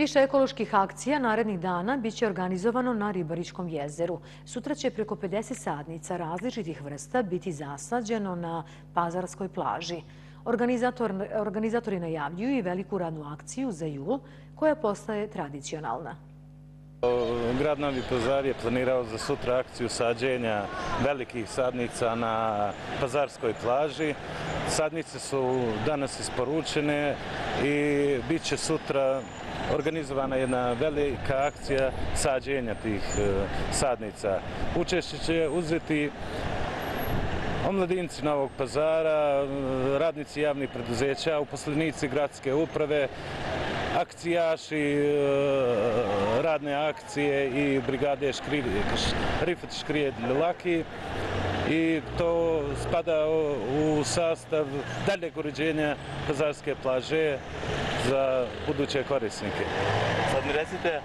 Više ekoloških akcija narednih dana biće organizovano na Ribaričkom jezeru. Sutra će preko 50 sadnica različitih vrsta biti zasađeno na Pazarskoj plaži. Organizatori najavljuju i veliku radnu akciju za jul koja postaje tradicionalna. Grad Novi Pazar je planirao za sutra akciju sađenja velikih sadnica na Pazarskoj plaži. Sadnice su danas isporučene i bit će sutra organizovana jedna velika akcija sađenja tih e, sadnica. Učešće će uzeti omladinci Novog pazara, e, radnici javnih preduzeća, uposlenici gradske uprave, akcijaši, e, radne akcije i brigade Rifat Škrijed Laki i to spada u sastav daljeg uređenja pazarske plaže za buduće korisnike. Sad mi recite,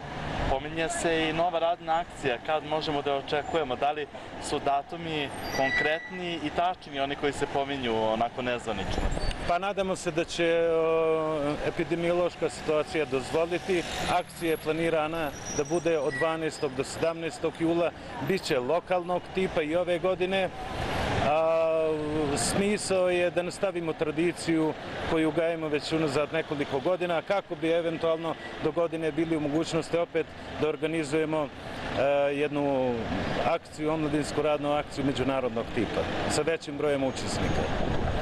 pominje se i nova radna akcija. Kad možemo da očekujemo? Da li su datumi konkretni i tačni oni koji se pominju onako nezvanično? Pa nadamo se da će epidemiološka situacija dozvoliti. Akcija je planirana da bude od 12. do 17. jula. Biće lokalnog tipa i ove godine. Smisao je da nastavimo tradiciju koju gajemo već unazad nekoliko godina, kako bi eventualno do godine bili u mogućnosti opet da organizujemo e, jednu akciju, omladinsku radnu akciju međunarodnog tipa sa većim brojem učesnika.